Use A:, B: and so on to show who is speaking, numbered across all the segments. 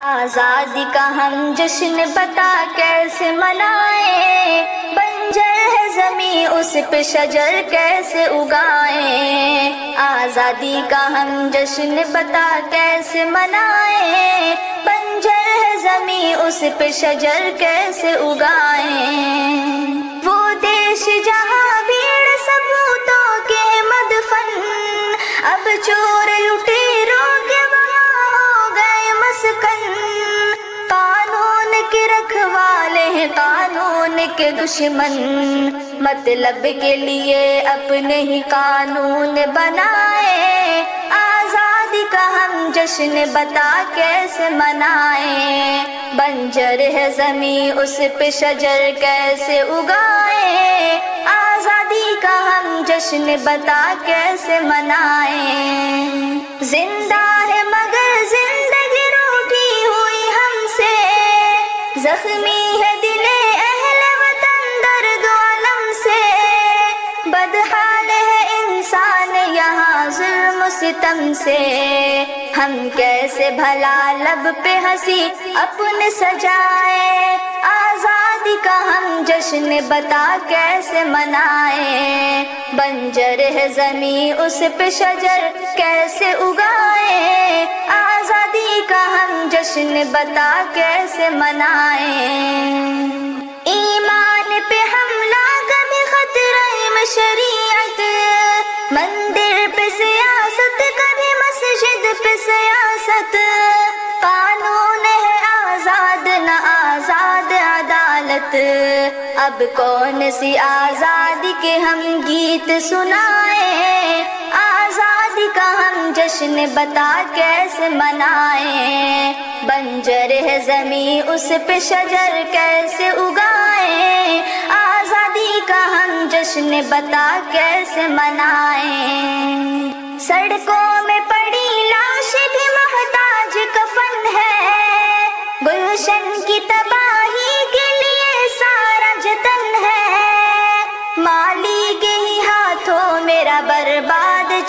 A: आज़ादी का हम जश्न बता कैसे मनाए? बंजर है जमी उस पे शजर कैसे उगाए? आज़ादी का हम जश्न बता कैसे मनाए? बंजर है जमी उस पे शजर कैसे उगाए? वो देश जहाँ भीड़ सबूतों के मदफन, अब चोर लुटेरों के कानून के रखवाले हैं, कानून के दुश्मन। मतलब के लिए अपने ही कानून बनाए। आज़ादी का हम जश्न बता कैसे मनाए। बंजर है जमी उस पे शजर कैसे उगाए। आज़ादी का हम जश्न बता कैसे मनाए। ज़िंदा जख्मी है दिले अहल वतन दर्द आलम से। बदहाल है इंसान यहाँ जुल्म सितम से। हम कैसे भला लब पे हँसी, अपने सजाए। आज़ादी का हम जश्न बता कैसे मनाए? बंजर है जमी, उस पे शजर कैसे उगाए? आज़ादी का हम जश्न बता कैसे मनाए? अब कौन सी आज़ादी के हम गीत सुनाए? आज़ादी का हम जश्न बता कैसे मनाए? बंजर है जमी उस पे शजर कैसे उगाए? आज़ादी का हम जश्न बता कैसे मनाए? सड़कों में पड़ी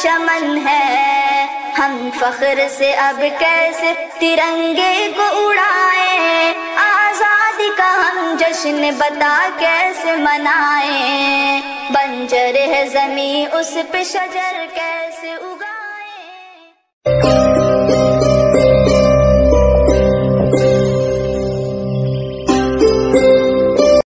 A: चमन है। हम फख्र से अब कैसे तिरंगे को उड़ाए? आज़ादी का हम जश्न बता कैसे मनाए? बंजर है जमी उस पे शजर कैसे उगा